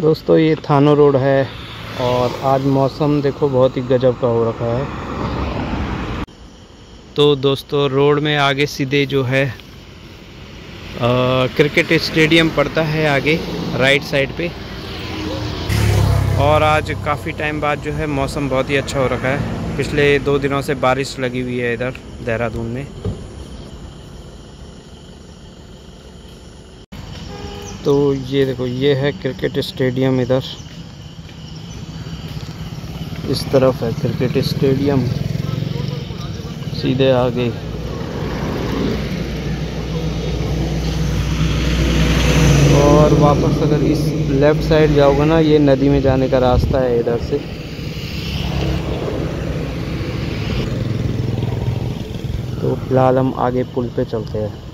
दोस्तों ये थानो रोड है और आज मौसम देखो बहुत ही गजब का हो रखा है। तो दोस्तों रोड में आगे सीधे जो है आ, क्रिकेट स्टेडियम पड़ता है आगे राइट साइड पे। और आज काफ़ी टाइम बाद जो है मौसम बहुत ही अच्छा हो रखा है। पिछले दो दिनों से बारिश लगी हुई है इधर देहरादून में। तो ये देखो, ये है क्रिकेट स्टेडियम इधर। इस तरफ़ है क्रिकेट स्टेडियम सीधे आगे। और वापस अगर इस लेफ़्ट साइड जाओगे ना, ये नदी में जाने का रास्ता है इधर से। तो फ़िलहाल हम आगे पुल पे चलते हैं।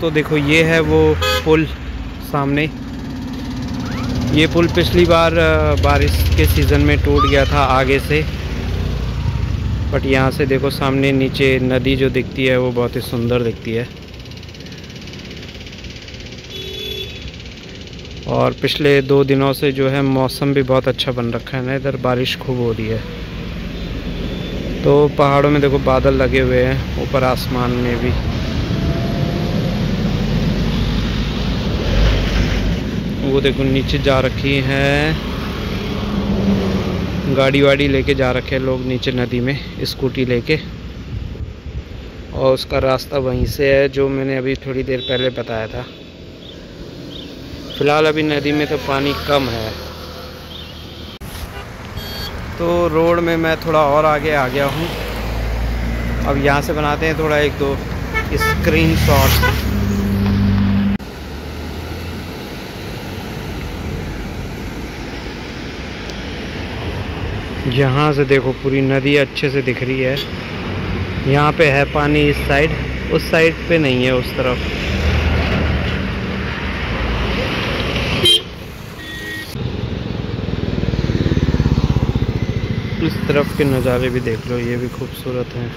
दोस्तों देखो ये है वो पुल सामने। ये पुल पिछली बार बारिश के सीज़न में टूट गया था आगे से। बट यहाँ से देखो सामने नीचे नदी जो दिखती है वो बहुत ही सुंदर दिखती है। और पिछले दो दिनों से जो है मौसम भी बहुत अच्छा बन रखा है ना, इधर बारिश खूब हो रही है। तो पहाड़ों में देखो बादल लगे हुए हैं, ऊपर आसमान में भी। वो देखो नीचे जा रखी है। गाड़ी वाड़ी लेके जा रखे हैं लोग नीचे नदी में, स्कूटी लेके। और उसका रास्ता वहीं से है, जो मैंने अभी थोड़ी देर पहले बताया था। फ़िलहाल अभी नदी में तो पानी कम है। तो रोड में मैं थोड़ा और आगे आ गया हूँ। अब यहाँ से बनाते हैं थोड़ा एक दो स्क्रीन शॉट यहाँ से देखो पूरी नदी अच्छे से दिख रही है। यहाँ पे है पानी इस साइड, उस साइड पे नहीं है, उस तरफ़। इस तरफ़ के नज़ारे भी देख लो, ये भी खूबसूरत हैं।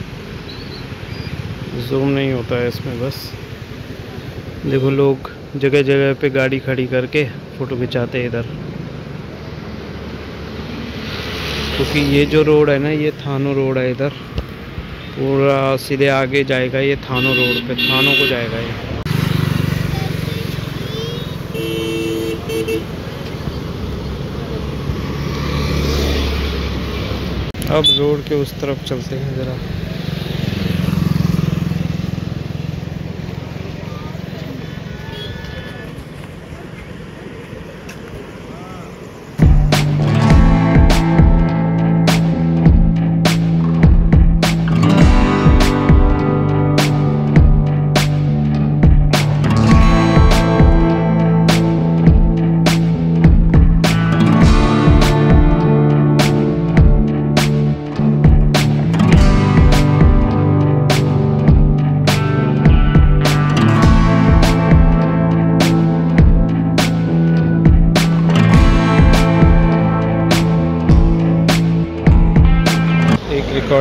जूम नहीं होता है इसमें, बस। देखो लोग जगह जगह पे गाड़ी खड़ी करके फ़ोटो खिंचाते इधर। क्योंकि ये जो रोड है ना, ये थानो रोड है इधर। पूरा सीधे आगे जाएगा ये थानो रोड पे, थानो को जाएगा ये। अब रोड के उस तरफ़ चलते हैं ज़रा।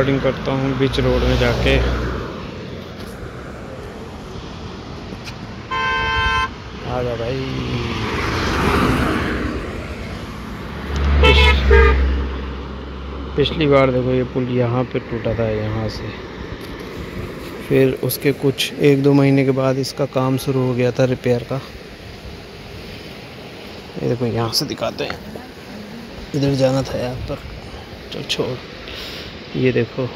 रिकॉर्डिंग करता हूँ, बीच रोड में जाके। आ जा भाई। पिछली बार देखो ये पुल यहाँ पे टूटा था, यहाँ से। फिर उसके कुछ एक दो महीने के बाद इसका काम शुरू हो गया था रिपेयर का। ये देखो यहाँ से दिखाते हैं। इधर जाना था यहाँ पर। चल छोड़। ये देखो।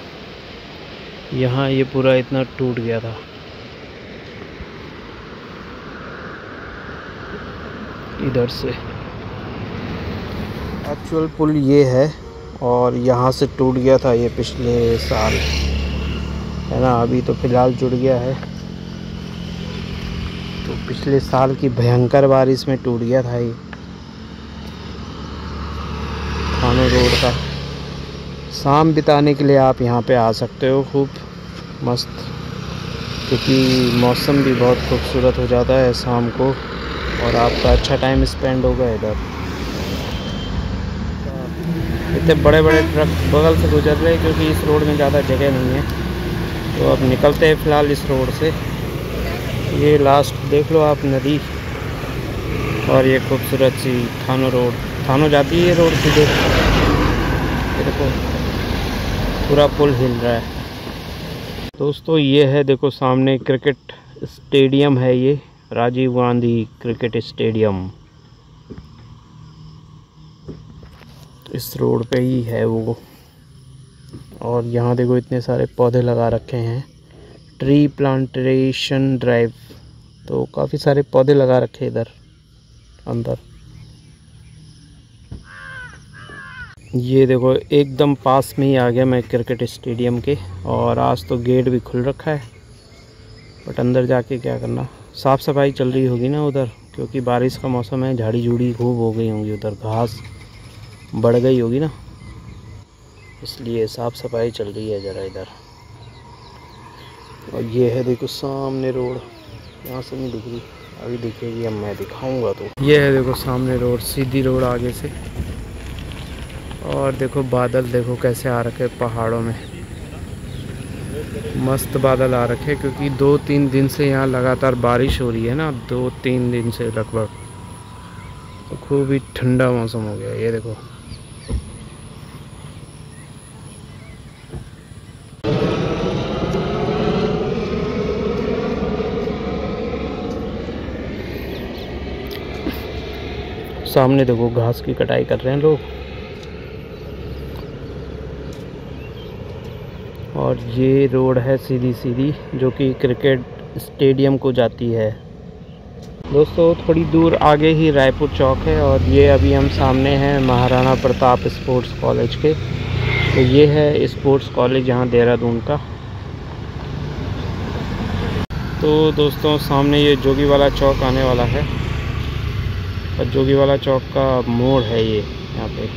यहाँ ये पूरा इतना टूट गया था। इधर से। एक्चुअल पुल ये है और यहाँ से टूट गया था ये पिछले साल। है ना? अभी तो फ़िलहाल जुड़ गया है। तो पिछले साल की भयंकर बारिश में टूट गया था ये। थाने रोड का। शाम बिताने के लिए आप यहाँ पे आ सकते हो खूब मस्त, क्योंकि मौसम भी बहुत खूबसूरत हो जाता है शाम को, और आपका अच्छा टाइम स्पेंड होगा इधर। इतने बड़े बड़े ट्रक बगल से गुजर रहे हैं, क्योंकि इस रोड में ज़्यादा जगह नहीं है। तो अब निकलते हैं फ़िलहाल इस रोड से। ये लास्ट देख लो आप नदी, और ये खूबसूरत सी थानो रोड। थानो जाती है रोड सीधे? देखो। पूरा पुल हिल रहा है। दोस्तों, ये है देखो सामने क्रिकेट स्टेडियम है ये, राजीव गांधी क्रिकेट स्टेडियम। इस रोड पे ही है वो। और यहाँ देखो इतने सारे पौधे लगा रखे हैं। ट्री प्लांटेशन ड्राइव तो काफ़ी सारे पौधे लगा रखे इधर, अंदर। ये देखो, एकदम पास में ही आ गया मैं क्रिकेट स्टेडियम के, और आज तो गेट भी खुल रखा है। बट अंदर जाके क्या करना? साफ़ सफ़ाई चल रही होगी ना उधर, क्योंकि बारिश का मौसम है झाड़ी झूड़ी खूब हो गई होंगी उधर, घास बढ़ गई होगी ना। इसलिए साफ़ सफ़ाई चल रही है ज़रा इधर। और ये है देखो सामने रोड, यहाँ से नहीं दिख रही, अभी दिखेगी, अब मैं दिखाऊँगा तो। ये है देखो सामने रोड, सीधी रोड आगे से। और देखो बादल, देखो कैसे आ रखे पहाड़ों में। मस्त बादल आ रखे, क्योंकि दो तीन दिन से यहाँ लगातार बारिश हो रही है ना, दो तीन दिन से लगभग। तो खूब ही ठंडा मौसम हो गया ये देखो। सामने देखो घास की कटाई कर रहे हैं लोग। और ये रोड है सीधी सीधी, जो कि क्रिकेट स्टेडियम को जाती है। दोस्तों, थोड़ी दूर आगे ही रायपुर चौक है और ये अभी हम सामने हैं महाराणा प्रताप स्पोर्ट्स कॉलेज के। तो ये है स्पोर्ट्स कॉलेज यहाँ देहरादून का। तो दोस्तों, सामने ये जोगी वाला चौक आने वाला है। और जोगी वाला चौक का मोड़ है ये, यहाँ पे।